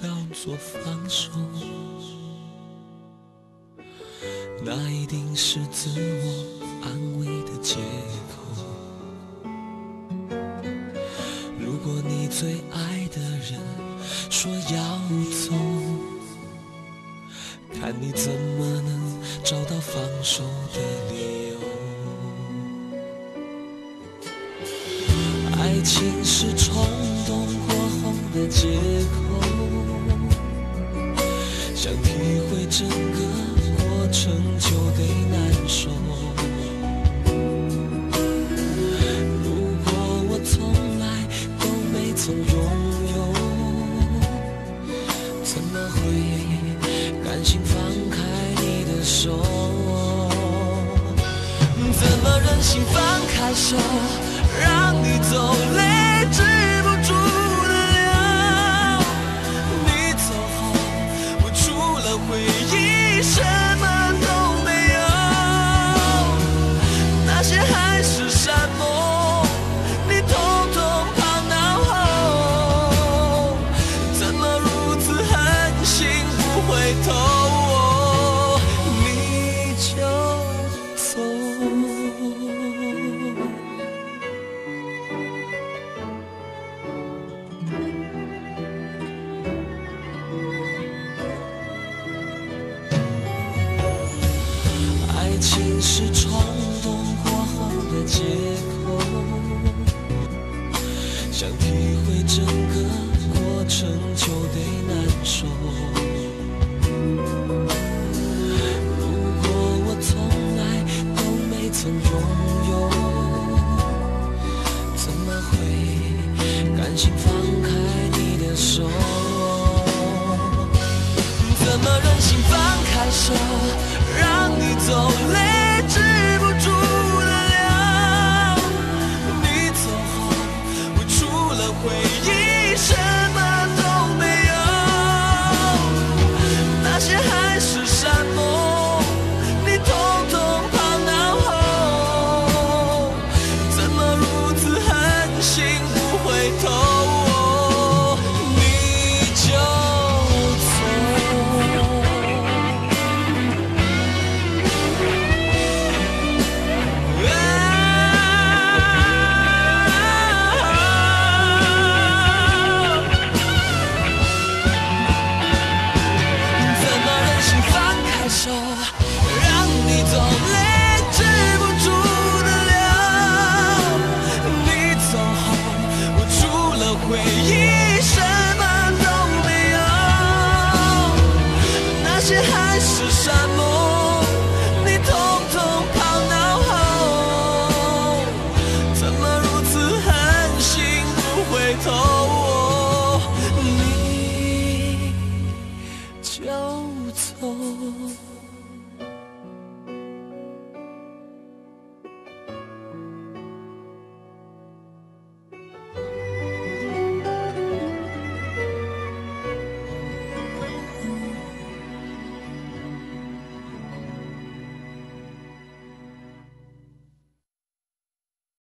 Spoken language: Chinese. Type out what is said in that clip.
叫做放手，那一定是自我安慰的借口。如果你最爱的人说要走，看你怎么能找到放手的理由。爱情是冲动过后的借口，想体会整个过程就得难受。如果我从来都没曾拥有，怎么会甘心放开你的手？怎么忍心放开手？让你走，shine. 情是冲动过后的借口，想体会整个过程就得难受。如果我从来都没曾拥有，怎么会甘心放开你的手？怎么忍心放开手，让你走，hope.